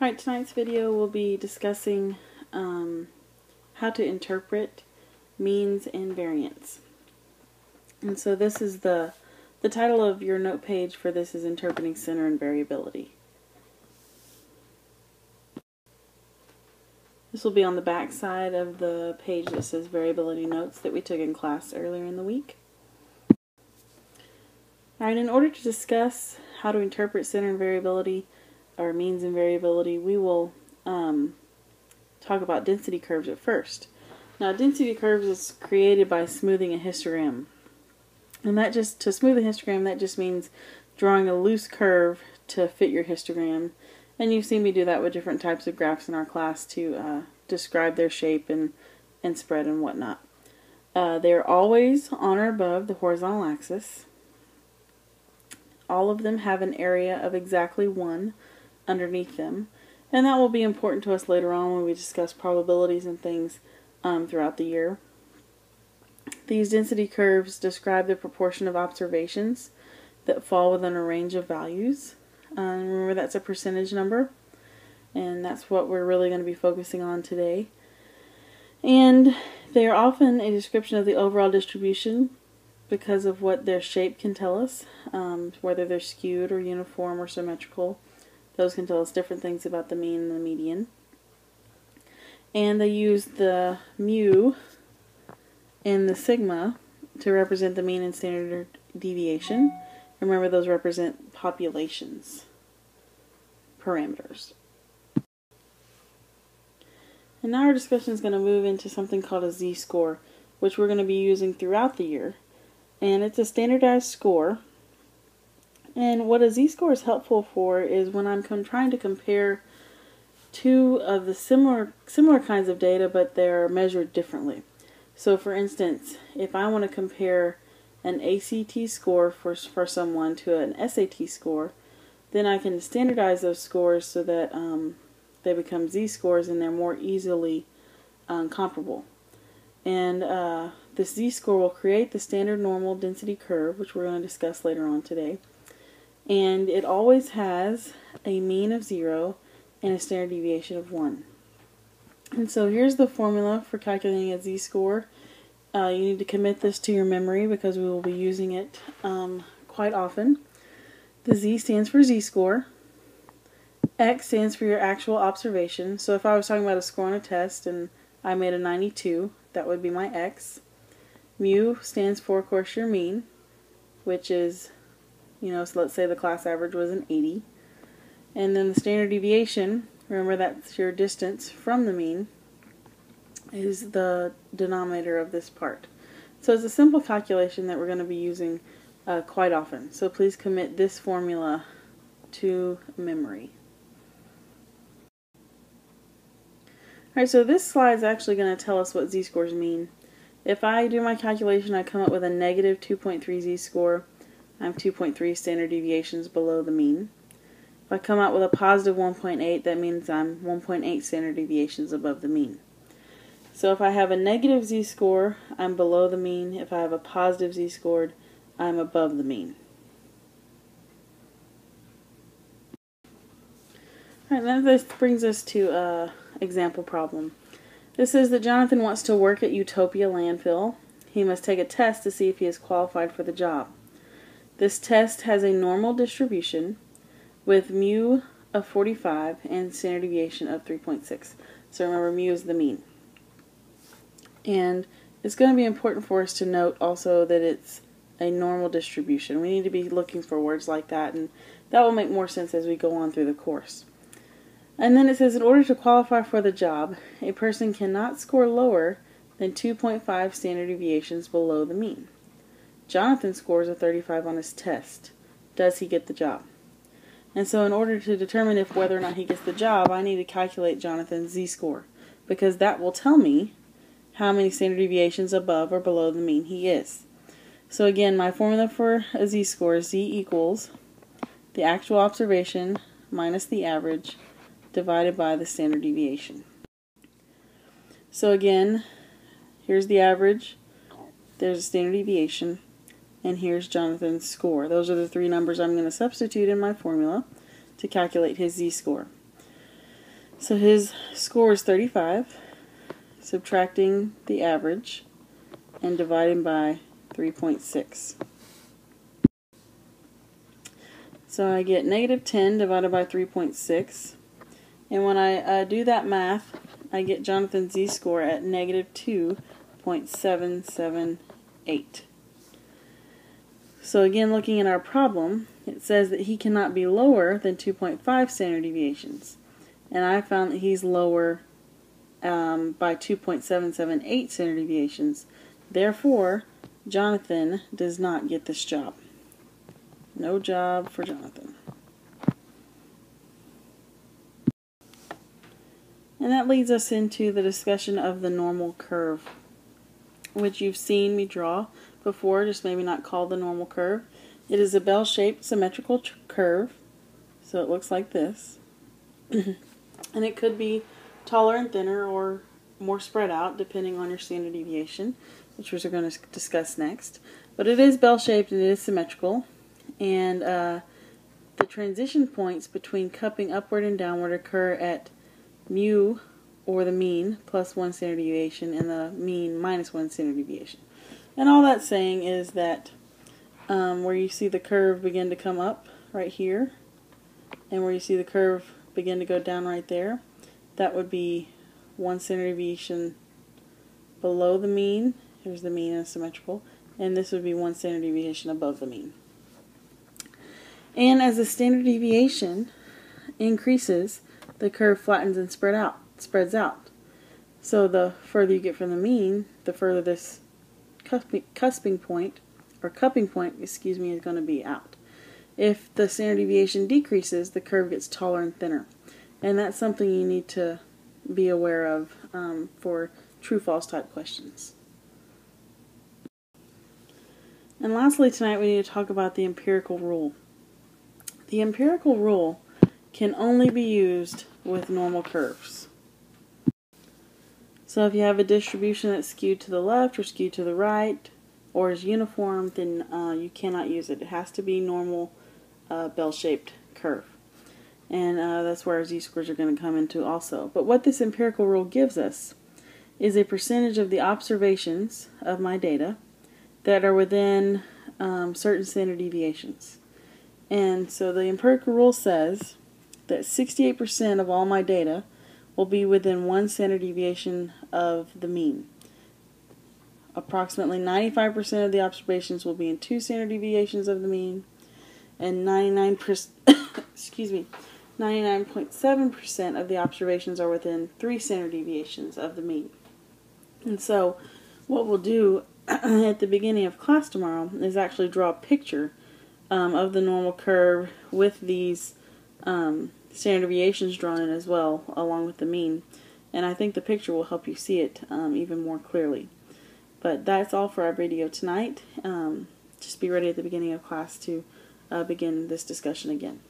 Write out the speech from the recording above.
Alright, tonight's video will be discussing um, how to interpret means and variance. And so this is the, the title of your note page for this is Interpreting Center and Variability. This will be on the back side of the page that says Variability Notes that we took in class earlier in the week. Alright, in order to discuss how to interpret center and variability, or means and variability, we will um, talk about density curves at first. Now, density curves is created by smoothing a histogram. And that just, to smooth a histogram, that just means drawing a loose curve to fit your histogram. And you've seen me do that with different types of graphs in our class to uh, describe their shape and, and spread and whatnot. Uh, they're always on or above the horizontal axis. All of them have an area of exactly 1 underneath them. And that will be important to us later on when we discuss probabilities and things um, throughout the year. These density curves describe the proportion of observations that fall within a range of values. Uh, remember that's a percentage number and that's what we're really going to be focusing on today. And they are often a description of the overall distribution because of what their shape can tell us, um, whether they're skewed or uniform or symmetrical. Those can tell us different things about the mean and the median. And they use the mu and the sigma to represent the mean and standard deviation. Remember, those represent populations, parameters. And now our discussion is going to move into something called a z-score, which we're going to be using throughout the year. And it's a standardized score and what a z-score is helpful for is when I'm trying to compare two of the similar similar kinds of data, but they're measured differently. So, for instance, if I want to compare an ACT score for for someone to an SAT score, then I can standardize those scores so that um, they become z-scores and they're more easily um, comparable. And uh, this z-score will create the standard normal density curve, which we're going to discuss later on today and it always has a mean of 0 and a standard deviation of 1. And so here's the formula for calculating a z-score. Uh, you need to commit this to your memory because we will be using it um, quite often. The z stands for z-score. X stands for your actual observation. So if I was talking about a score on a test and I made a 92, that would be my X. Mu stands for, of course, your mean, which is you know, so let's say the class average was an 80. And then the standard deviation, remember that's your distance from the mean, is the denominator of this part. So it's a simple calculation that we're going to be using uh, quite often. So please commit this formula to memory. Alright, so this slide is actually going to tell us what z-scores mean. If I do my calculation, I come up with a negative 2.3 z-score. I'm 2.3 standard deviations below the mean. If I come out with a positive 1.8, that means I'm 1.8 standard deviations above the mean. So if I have a negative z-score, I'm below the mean. If I have a positive z-score, I'm above the mean. Alright, now this brings us to a example problem. This says that Jonathan wants to work at Utopia Landfill. He must take a test to see if he is qualified for the job. This test has a normal distribution with mu of 45 and standard deviation of 3.6. So remember, mu is the mean. And it's going to be important for us to note also that it's a normal distribution. We need to be looking for words like that, and that will make more sense as we go on through the course. And then it says, in order to qualify for the job, a person cannot score lower than 2.5 standard deviations below the mean. Jonathan scores a 35 on his test. Does he get the job? And so in order to determine if whether or not he gets the job, I need to calculate Jonathan's z-score because that will tell me how many standard deviations above or below the mean he is. So again, my formula for a z-score is z equals the actual observation minus the average divided by the standard deviation. So again, here's the average, there's a standard deviation, and here's Jonathan's score. Those are the three numbers I'm going to substitute in my formula to calculate his z-score. So his score is 35, subtracting the average and dividing by 3.6. So I get negative 10 divided by 3.6. And when I uh, do that math, I get Jonathan's z-score at negative 2.778. So again, looking at our problem, it says that he cannot be lower than 2.5 standard deviations. And I found that he's lower um, by 2.778 standard deviations. Therefore, Jonathan does not get this job. No job for Jonathan. And that leads us into the discussion of the normal curve, which you've seen me draw before, just maybe not called the normal curve. It is a bell-shaped symmetrical curve, so it looks like this. and it could be taller and thinner or more spread out depending on your standard deviation, which we're going to discuss next. But it is bell-shaped and it is symmetrical and uh, the transition points between cupping upward and downward occur at mu or the mean plus one standard deviation and the mean minus one standard deviation. And all that's saying is that um, where you see the curve begin to come up right here and where you see the curve begin to go down right there, that would be one standard deviation below the mean. Here's the mean and symmetrical. And this would be one standard deviation above the mean. And as the standard deviation increases, the curve flattens and spread out, spreads out. So the further you get from the mean, the further this cusping point, or cupping point, excuse me, is going to be out. If the standard deviation decreases, the curve gets taller and thinner. And that's something you need to be aware of um, for true-false type questions. And lastly tonight we need to talk about the empirical rule. The empirical rule can only be used with normal curves. So if you have a distribution that's skewed to the left or skewed to the right or is uniform, then uh, you cannot use it. It has to be normal uh, bell-shaped curve. And uh, that's where z-scores are going to come into also. But what this empirical rule gives us is a percentage of the observations of my data that are within um, certain standard deviations. And so the empirical rule says that 68% of all my data will be within one standard deviation of the mean. Approximately 95% of the observations will be in two standard deviations of the mean, and 99% excuse me, 99.7% of the observations are within three standard deviations of the mean. And so, what we'll do at the beginning of class tomorrow is actually draw a picture um, of the normal curve with these um, standard deviations drawn in as well, along with the mean. And I think the picture will help you see it um, even more clearly. But that's all for our video tonight. Um, just be ready at the beginning of class to uh, begin this discussion again.